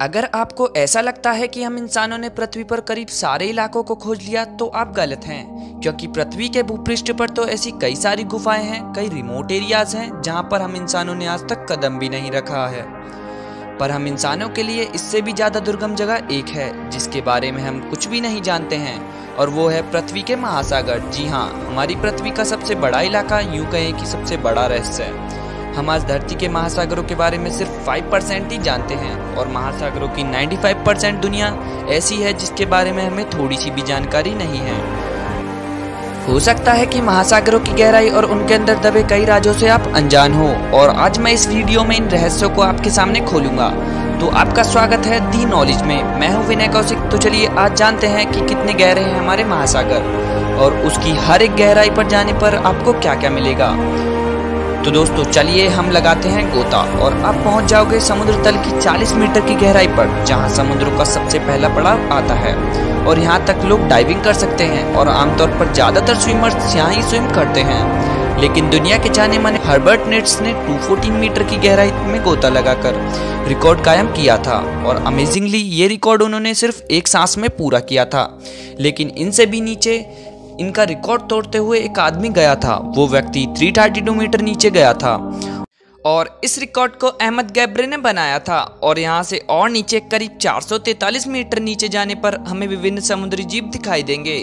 अगर आपको ऐसा लगता है कि हम इंसानों ने पृथ्वी पर करीब सारे इलाकों को खोज लिया तो आप गलत हैं। क्योंकि पृथ्वी के भूपृष्ठ पर तो ऐसी कई सारी गुफाएँ हैं, कई रिमोट एरियाज़ हैं, जहाँ पर हम इंसानों ने आज तक कदम भी नहीं रखा है। पर हम इंसानों के लिए इससे भी ज़्यादा दुर्गम जगह एक है, जिसके बारे में हम कुछ भी नहीं जानते हैं, और वो है पृथ्वी के महासागर। जी हाँ हमारी पृथ्वी का सबसे बड़ा इलाका यूँ कहें कि सबसे बड़ा रहस्य है। हम आज धरती के महासागरों के बारे में सिर्फ़ 5 परसेंट ही जानते हैं और महासागरों की 95 परसेंट दुनिया ऐसी है जिसके बारे में हमें थोड़ी सी भी जानकारी नहीं है। हो सकता है कि महासागरों की गहराई और उनके अंदर दबे कई राजों से आप अनजान हो और आज मैं इस वीडियो में इन रहस्यों को आपके सामने खोलूँगा। तो आपका स्वागत है दी नॉलेज में। मैं हूँ विनय कौशिक। तो चलिए आज जानते हैं कि कितने गहरे हैं हमारे महासागर और उसकी हर एक गहराई पर जाने पर आपको क्या क्या मिलेगा। तो दोस्तों, चलिए हम लगाते हैं गोता। और आप पहुँच जाओगे समुद्र तल की 40 मीटर की गहराई पर, जहाँ समुद्र का सबसे पहला पड़ाव आता है। और यहाँ तक लोग डाइविंग कर सकते हैं और आमतौर पर ज़्यादातर स्विमर्स यहाँ ही स्विम करते हैं। लेकिन दुनिया के जाने माने हर्बर्ट नेट्स ने 214 मीटर की गहराई में गोता लगाकर रिकॉर्ड कायम किया था। और अमेजिंगली ये रिकॉर्ड उन्होंने सिर्फ़ एक सांस में पूरा किया था। लेकिन इनसे भी नीचे इनका रिकॉर्ड तोड़ते हुए एक आदमी गया था। वो व्यक्ति 332 मीटर नीचे गया था। और इस रिकॉर्ड को अहमद गैब्रे ने बनाया था। और यहाँ से और नीचे करीब 443 मीटर नीचे जाने पर हमें विभिन्न समुद्री जीव दिखाई देंगे।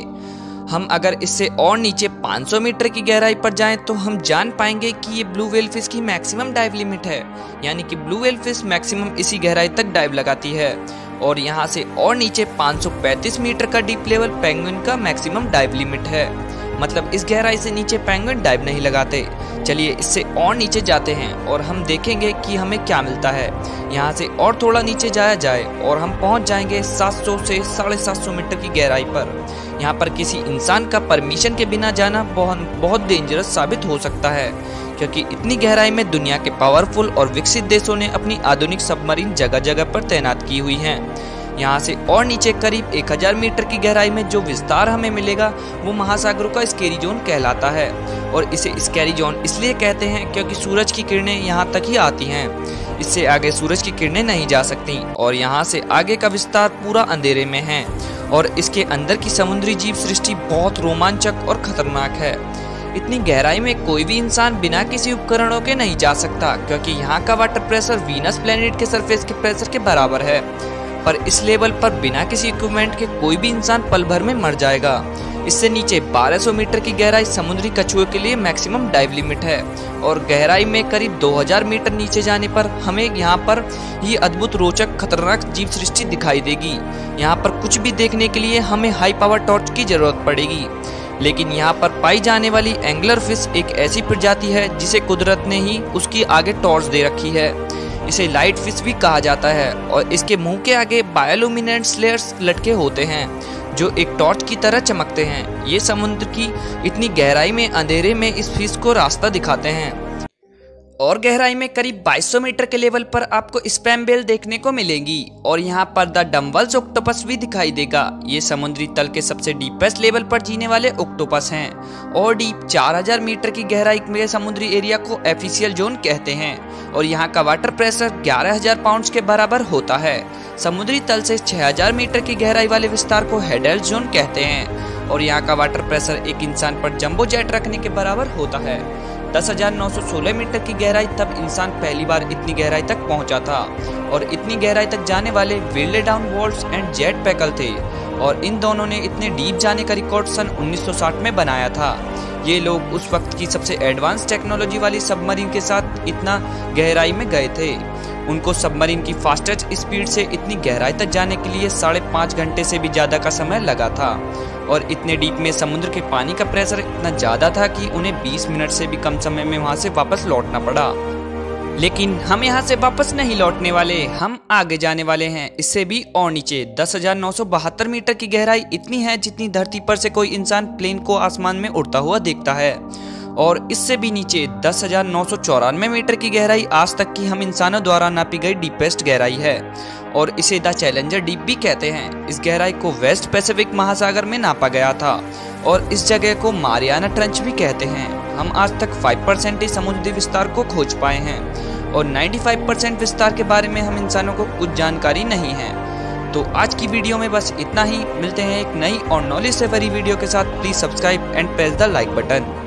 हम अगर इससे और नीचे 500 मीटर की गहराई पर जाएँ तो हम जान पाएँगे कि ये ब्लू वेल फ़िश की मैक्सिमम डाइव लिमिट है। यानी कि ब्लू वेल फ़िश मैक्सिमम इसी गहराई तक डाइव लगाती है। और यहाँ से और नीचे 535 मीटर का डीप लेवल पेंगुइन का मैक्सिमम डाइव लिमिट है। मतलब इस गहराई से नीचे पेंगुइन डाइव नहीं लगाते। चलिए इससे और नीचे जाते हैं और हम देखेंगे कि हमें क्या मिलता है। यहाँ से और थोड़ा नीचे जाया जाए और हम पहुँच जाएँगे 700 से साढ़े मीटर की गहराई पर। यहाँ पर किसी इंसान का परमिशन के बिना जाना बहुत बहुत डेंजरस साबित हो सकता है। क्योंकि इतनी गहराई में दुनिया के पावरफुल और विकसित देशों ने अपनी आधुनिक सबमरीन जगह जगह पर तैनात की हुई हैं। यहाँ से और नीचे करीब 1000 मीटर की गहराई में जो विस्तार हमें मिलेगा, वो महासागरों का स्केरी जोन कहलाता है। और इसे स्केरी जोन इसलिए कहते हैं क्योंकि सूरज की किरणें यहाँ तक ही आती हैं। इससे आगे सूरज की किरणें नहीं जा सकती और यहाँ से आगे का विस्तार पूरा अंधेरे में है। और इसके अंदर की समुद्री जीव सृष्टि बहुत रोमांचक और खतरनाक है। इतनी गहराई में कोई भी इंसान बिना किसी उपकरणों के नहीं जा सकता, क्योंकि यहाँ का वाटर प्रेशर वीनस प्लेनेट के सरफेस के प्रेशर के बराबर है। पर इस लेवल पर बिना किसी इक्विपमेंट के कोई भी इंसान पल भर में मर जाएगा। इससे नीचे 1200 मीटर की गहराई समुद्री कछुए के लिए मैक्सिमम डाइव लिमिट है और गहराई में करीब 2000 मीटर नीचे जाने पर हमें यहाँ पर ये अद्भुत रोचक खतरनाक जीव सृष्टि दिखाई देगी। यहाँ पर कुछ भी देखने के लिए हमें हाई पावर टॉर्च की ज़रूरत पड़ेगी। लेकिन यहाँ पर पाई जाने वाली एंगलर फ़िश एक ऐसी प्रजाति है जिसे कुदरत ने ही उसकी आगे टॉर्च दे रखी है। इसे लाइट फ़िश भी कहा जाता है और इसके मुँह के आगे बायोलुमिनेंट लेयर्स लटके होते हैं। जो एक टॉर्च की तरह चमकते हैं। ये समुद्र की इतनी गहराई में, अंधेरे में इस फ़िश को रास्ता दिखाते हैं। और गहराई में करीब 2200 मीटर के लेवल पर आपको स्पैम बेल देखने को मिलेंगी। और यहाँ पर द डम्बल्स ऑक्टोपस भी दिखाई देगा। ये समुद्री तल के सबसे डीपेस्ट लेवल पर जीने वाले ऑक्टोपस हैं और डीप 4000 मीटर की गहराई में समुद्री एरिया को एफिशियल जोन कहते हैं। और यहाँ का वाटर प्रेशर 11000 पाउंड के बराबर होता है। समुद्री तल से 6000 मीटर की गहराई वाले विस्तार को हेडल जोन कहते हैं। और यहाँ का वाटर प्रेशर एक इंसान पर जम्बो जेट रखने के बराबर होता है। 10,916 मीटर की गहराई तब इंसान पहली बार इतनी गहराई तक पहुँचा था। और इतनी गहराई तक जाने वाले वेल्डे डाउन वॉल्स एंड जेट पैकल थे। और इन दोनों ने इतने डीप जाने का रिकॉर्ड सन 1960 में बनाया था। ये लोग उस वक्त की सबसे एडवांस टेक्नोलॉजी वाली सबमरीन के साथ इतना गहराई में गए थे। उनको सबमरीन की फास्टेस्ट स्पीड से इतनी गहराई तक जाने के लिए साढ़े पाँच घंटे से भी ज़्यादा का समय लगा था। और इतने डीप में समुद्र के पानी का प्रेशर इतना ज़्यादा था कि उन्हें 20 मिनट से भी कम समय में वहाँ से वापस लौटना पड़ा। लेकिन हम यहाँ से वापस नहीं लौटने वाले, हम आगे जाने वाले हैं। इससे भी और नीचे दस मीटर की गहराई इतनी है जितनी धरती पर से कोई इंसान प्लेन को आसमान में उड़ता हुआ देखता है। और इससे भी नीचे दस हज़ार नौ सौ चौरानवे मीटर की गहराई आज तक की हम इंसानों द्वारा नापी गई डीपेस्ट गहराई है। और इसे द चैलेंजर डीप भी कहते हैं। इस गहराई को वेस्ट पैसिफिक महासागर में नापा गया था और इस जगह को मारियाना ट्रंच भी कहते हैं। हम आज तक 5 परसेंट ही समुद्री विस्तार को खोज पाए हैं और 95 परसेंट विस्तार के बारे में हम इंसानों को कुछ जानकारी नहीं है। तो आज की वीडियो में बस इतना ही। मिलते हैं एक नई और नॉलेज से भरी वीडियो के साथ। Please subscribe and press the like button.